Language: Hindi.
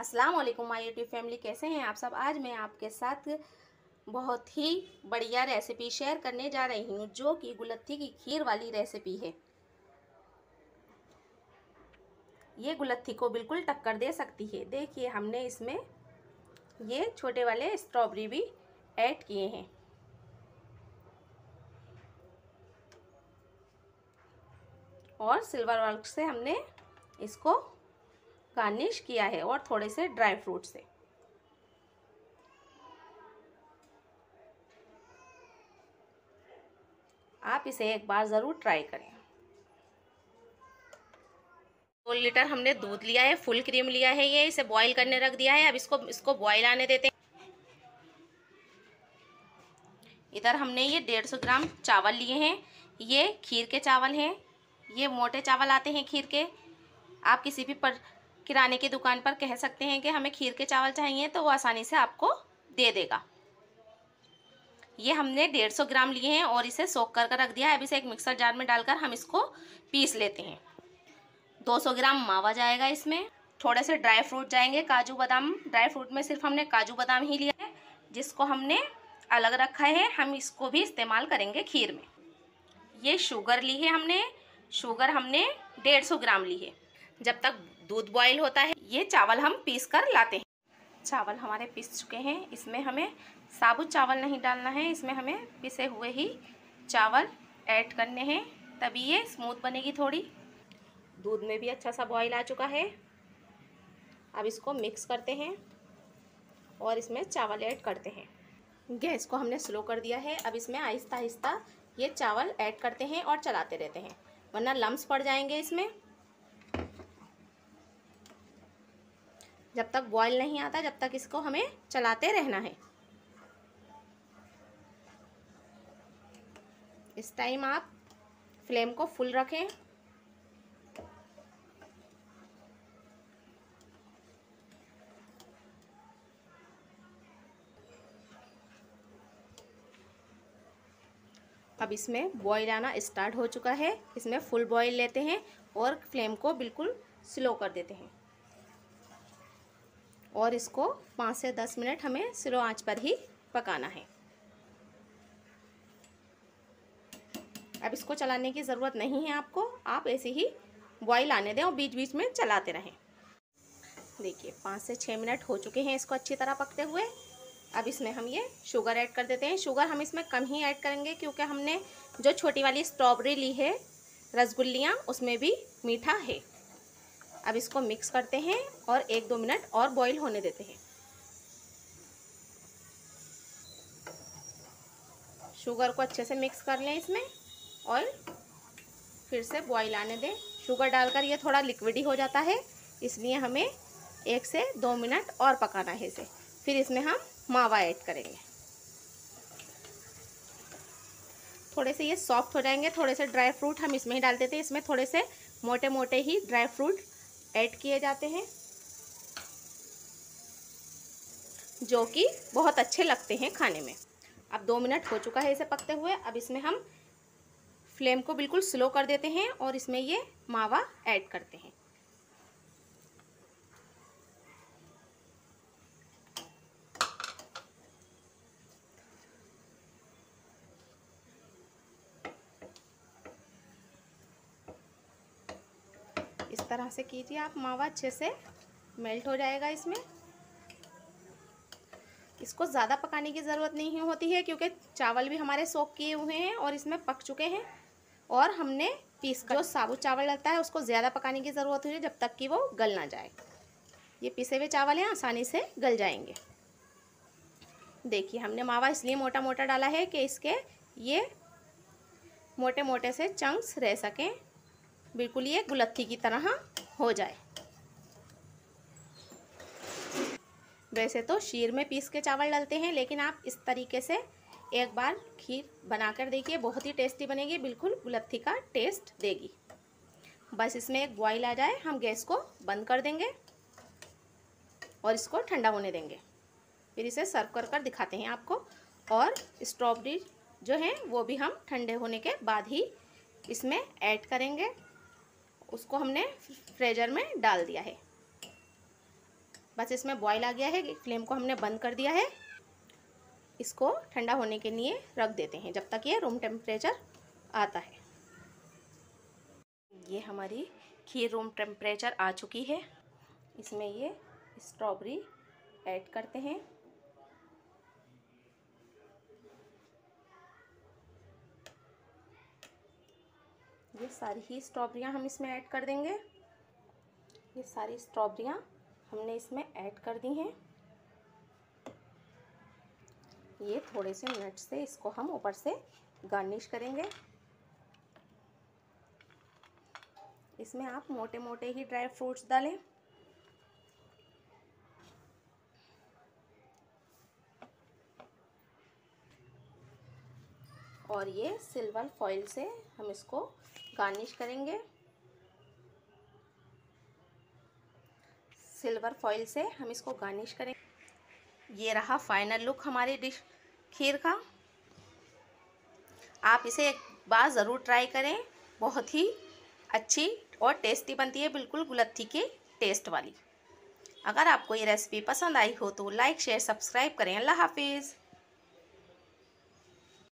अस्सलाम वालेकुम, माय यूट्यूब फैमिली, कैसे हैं आप सब? आज मैं आपके साथ बहुत ही बढ़िया रेसिपी शेयर करने जा रही हूँ, जो कि गुलत्थी की खीर वाली रेसिपी है। ये गुलत्थी को बिल्कुल टक्कर दे सकती है। देखिए, हमने इसमें ये छोटे वाले स्ट्रॉबेरी भी ऐड किए हैं। और सिल्वर वर्क से हमने इसको गार्निश किया है और थोड़े से ड्राई फ्रूट से। आप इसे एक बार ज़रूर ट्राई करें। दो लीटर हमने दूध लिया है, फुल क्रीम लिया है, ये इसे बॉईल करने रख दिया है। अब इसको इसको बॉईल आने देते हैं। इधर हमने ये डेढ़ सौ ग्राम चावल लिए हैं। ये खीर के चावल हैं। ये मोटे चावल आते हैं खीर के। आप किसी भी पर किराने की दुकान पर कह सकते हैं कि हमें खीर के चावल चाहिए तो वो आसानी से आपको दे देगा। ये हमने डेढ़ सौ ग्राम लिए हैं और इसे सोख कर कर रख दिया है। अब इसे एक मिक्सर जार में डालकर हम इसको पीस लेते हैं। 200 ग्राम मावा जाएगा इसमें। थोड़े से ड्राई फ्रूट जाएँगे। काजू बादाम, ड्राई फ्रूट में सिर्फ़ हमने काजू बादाम ही लिया है, जिसको हमने अलग रखा है। हम इसको भी इस्तेमाल करेंगे खीर में। ये शुगर ली है हमने। शुगर हमने डेढ़ सौ ग्राम ली है। जब तक दूध बॉईल होता है। ये चावल हम पीस कर लाते हैं। चावल हमारे पीस चुके हैं। इसमें हमें साबुत चावल नहीं डालना है। इसमें हमें पिसे हुए ही चावल ऐड करने हैं। तभी ये स्मूथ बनेगी थोड़ी। दूध में भी अच्छा सा बॉईल आ चुका है। अब इसको मिक्स करते हैं और इसमें चावल ऐड करते हैं। गैस को हमने स्लो कर दिया है। अब इसमें आहिस्ता आहिस्ता ये चावल ऐड करते हैं और चलाते रहते हैं। वरना लम्स पड़ जाएँगे इसमें। जब तक बॉईल नहीं आता, जब तक इसको हमें चलाते रहना है। इस टाइम आप फ्लेम को फुल रखें। अब इसमें बॉईल आना स्टार्ट हो चुका है। इसमें फुल बॉईल लेते हैं और फ्लेम को बिल्कुल स्लो कर देते हैं। और इसको पाँच से दस मिनट हमें स्लो आँच पर ही पकाना है। अब इसको चलाने की ज़रूरत नहीं है आपको, आप ऐसे ही बॉईल आने दें और बीच बीच में चलाते रहें। देखिए, पाँच से छः मिनट हो चुके हैं इसको अच्छी तरह पकते हुए। अब इसमें हम ये शुगर ऐड कर देते हैं। शुगर हम इसमें कम ही ऐड करेंगे क्योंकि हमने जो छोटी वाली स्ट्रॉबेरी ली है, रसगुल्लियाँ, उसमें भी मीठा है। अब इसको मिक्स करते हैं और एक दो मिनट और बॉईल होने देते हैं। शुगर को अच्छे से मिक्स कर लें इसमें और फिर से बॉईल आने दें। शुगर डालकर ये थोड़ा लिक्विडी हो जाता है, इसलिए हमें एक से दो मिनट और पकाना है इसे। फिर इसमें हम मावा ऐड करेंगे। थोड़े से ये सॉफ्ट हो जाएँगे, थोड़े से ड्राई फ्रूट हम इसमें ही डाल देते हैं। इसमें थोड़े से मोटे मोटे ही ड्राई फ्रूट ऐड किए जाते हैं, जो कि बहुत अच्छे लगते हैं खाने में। अब दो मिनट हो चुका है इसे पकते हुए, अब इसमें हम फ्लेम को बिल्कुल स्लो कर देते हैं और इसमें ये मावा ऐड करते हैं। तरह से कीजिए, आप मावा अच्छे से मेल्ट हो जाएगा इसमें। इसको ज़्यादा पकाने की ज़रूरत नहीं होती है, क्योंकि चावल भी हमारे सोख किए हुए हैं और इसमें पक चुके हैं। और हमने पीस जो साबुत चावल लगता है, उसको ज़्यादा पकाने की ज़रूरत होती है, जब तक कि वो गल ना जाए। ये पिसे हुए चावल हैं, आसानी से गल जाएँगे। देखिए, हमने मावा इसलिए मोटा मोटा डाला है कि इसके ये मोटे मोटे से चंक्स रह सकें। बिल्कुल ये गुलत्थी की तरह हो जाए। वैसे तो शीर में पीस के चावल डालते हैं, लेकिन आप इस तरीके से एक बार खीर बनाकर देखिए, बहुत ही टेस्टी बनेगी, बिल्कुल गुलत्थी का टेस्ट देगी। बस इसमें एक बॉईल आ जाए, हम गैस को बंद कर देंगे और इसको ठंडा होने देंगे। फिर इसे सर्व कर कर दिखाते हैं आपको, और स्ट्रॉबेरी जो है, वो भी हम ठंडे होने के बाद ही इसमें ऐड करेंगे। उसको हमने फ्रेजर में डाल दिया है। बस इसमें बॉयल आ गया है फ्लेम को हमने बंद कर दिया है। इसको ठंडा होने के लिए रख देते हैं, जब तक ये रूम टेम्परेचर आता है। ये हमारी खीर रूम टेम्परेचर आ चुकी है। इसमें ये स्ट्रॉबेरी ऐड करते हैं। ये सारी ही स्ट्रॉबेरियाँ हम इसमें ऐड कर देंगे। ये सारी स्ट्रॉबेरियाँ हमने इसमें ऐड कर दी हैं। ये थोड़े से मिनट से इसको हम ऊपर से गार्निश करेंगे। इसमें आप मोटे मोटे ही ड्राई फ्रूट्स डालें। और ये सिल्वर फॉइल से हम इसको गार्निश करेंगे। सिल्वर फॉइल से हम इसको गार्निश करेंगे। ये रहा फाइनल लुक हमारी डिश खीर का। आप इसे एक बार ज़रूर ट्राई करें। बहुत ही अच्छी और टेस्टी बनती है, बिल्कुल गुलत्थी के टेस्ट वाली। अगर आपको ये रेसिपी पसंद आई हो तो लाइक शेयर सब्सक्राइब करें। अल्लाह हाफिज़।